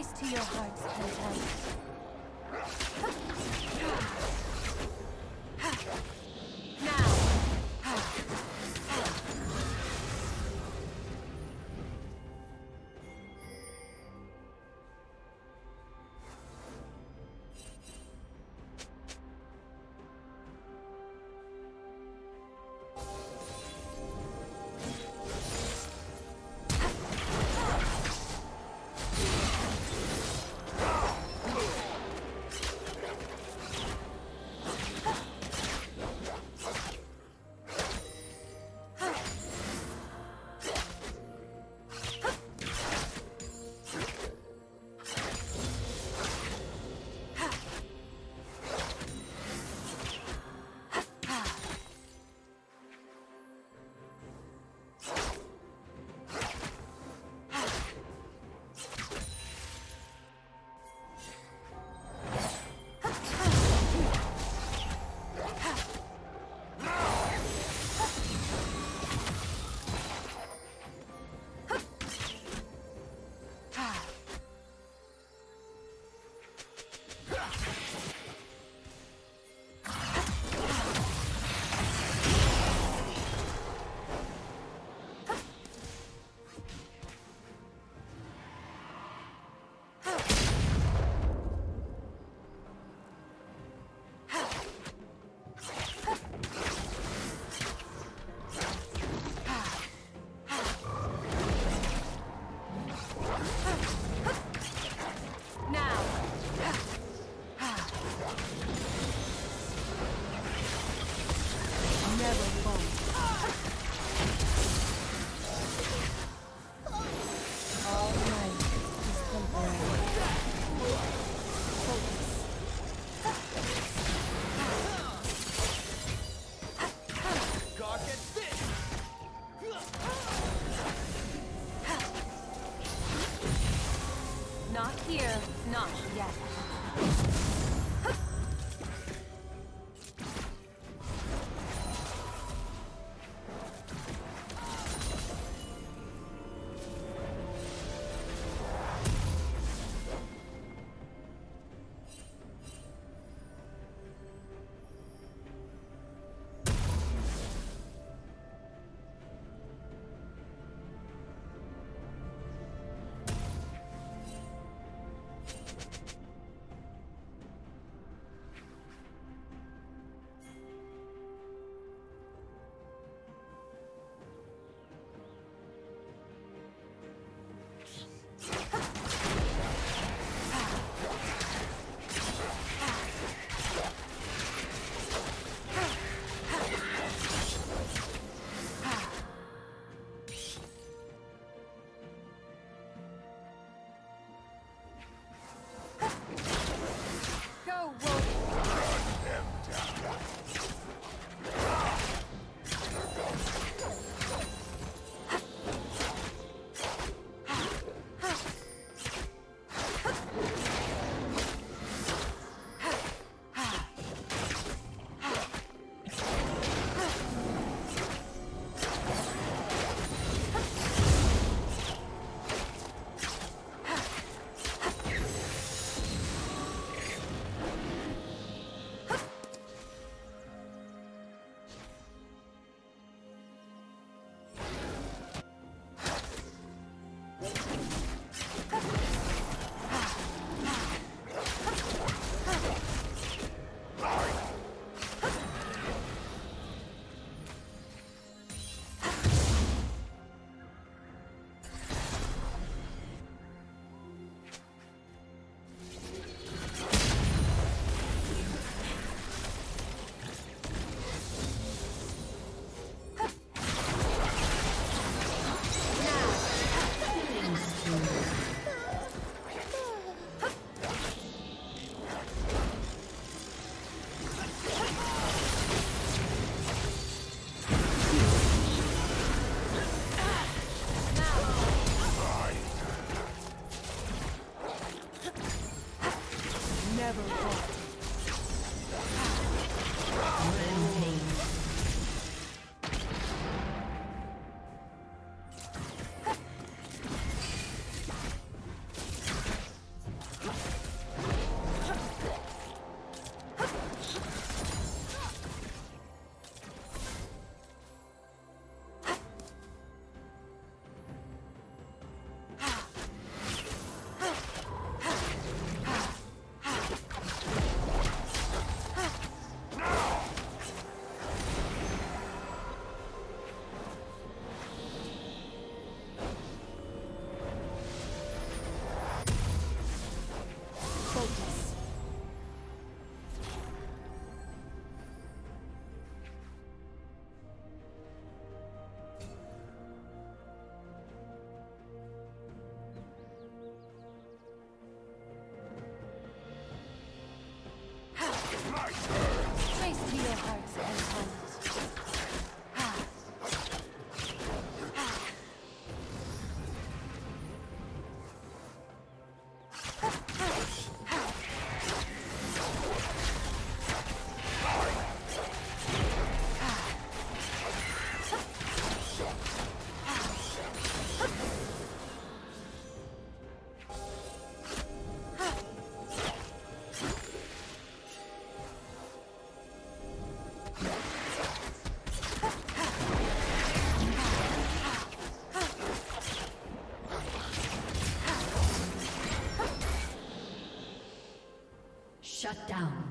Chase to your heart's content. Shut down.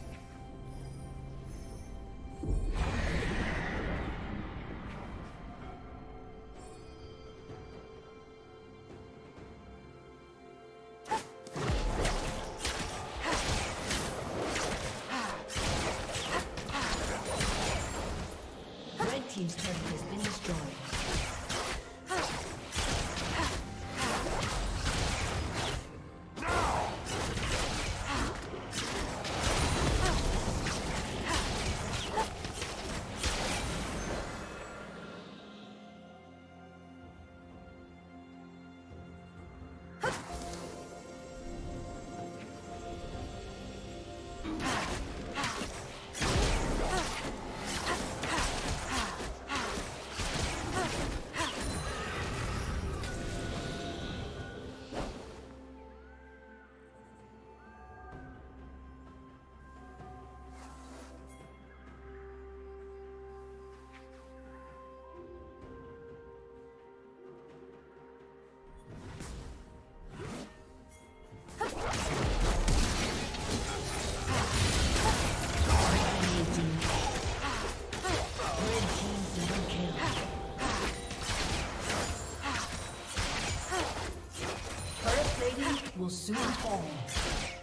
will soon fall.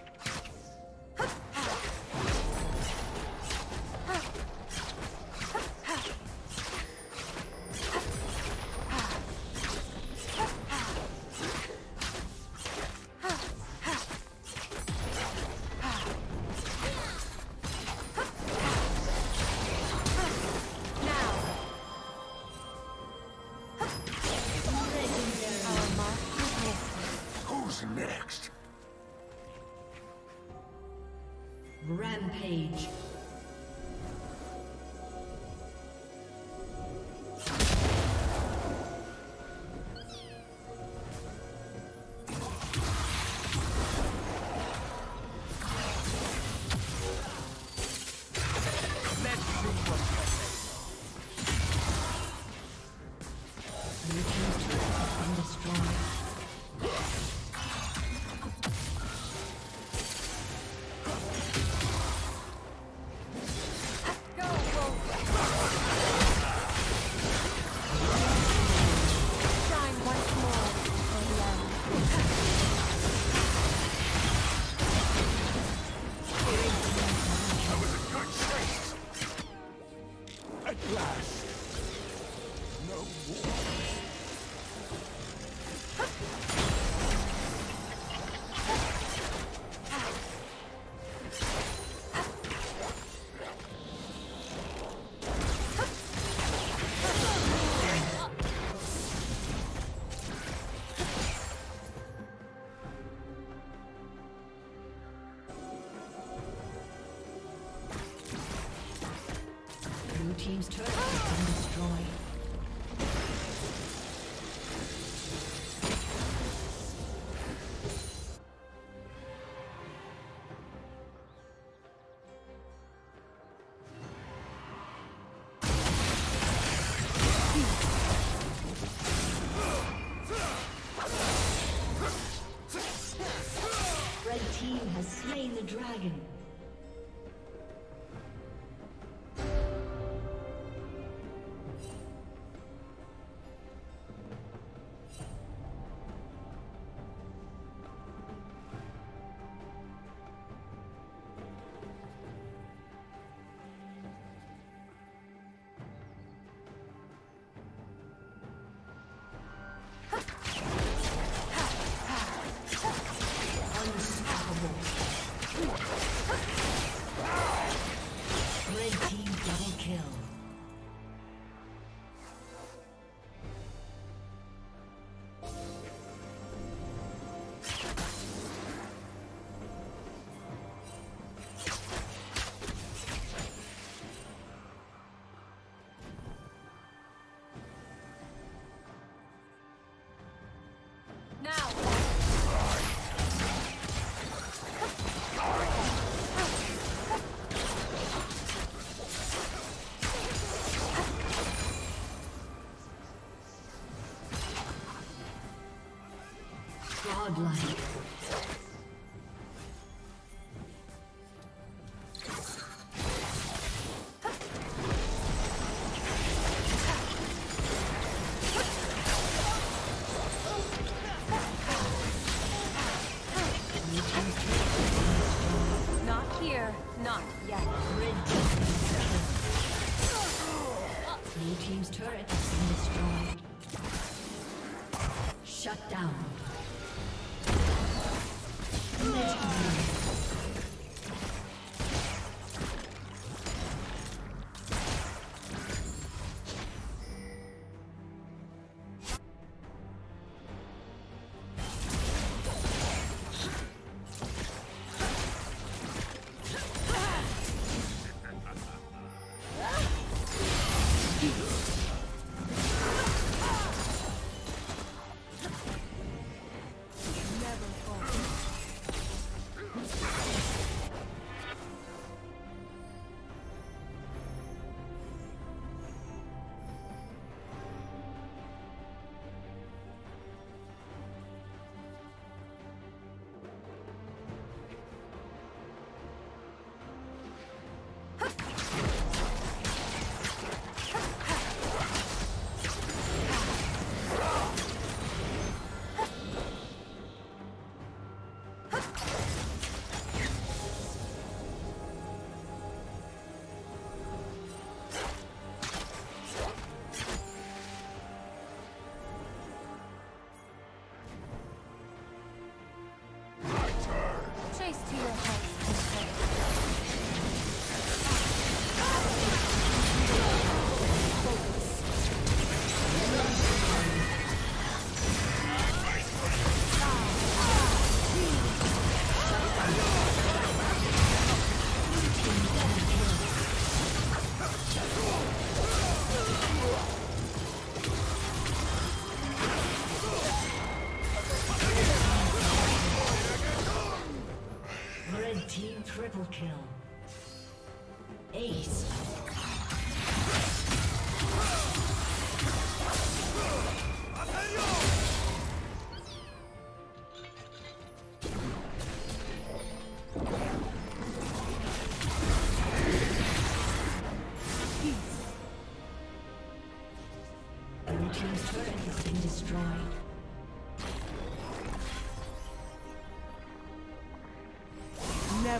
Godlike.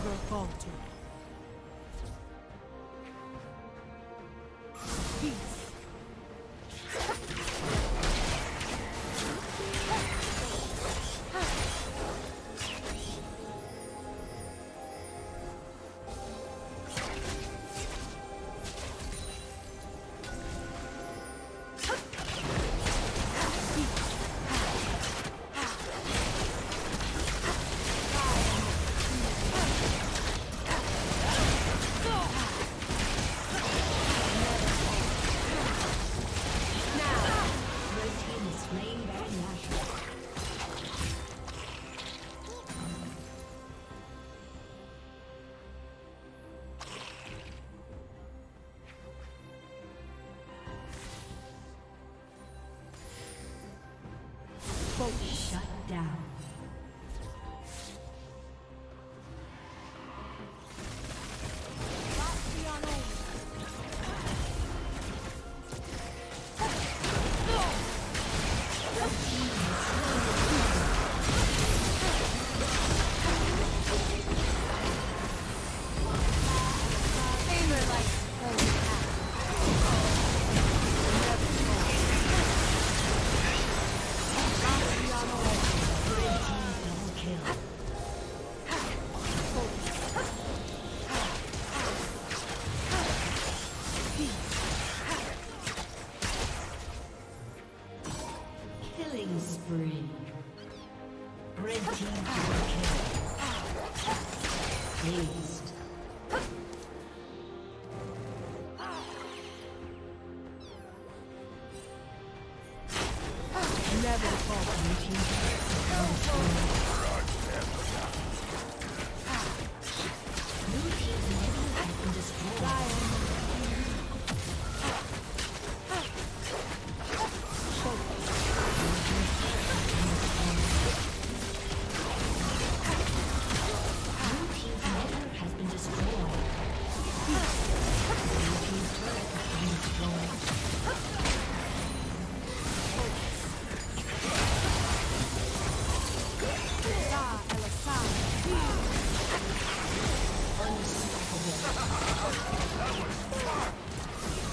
Never falter. Aced.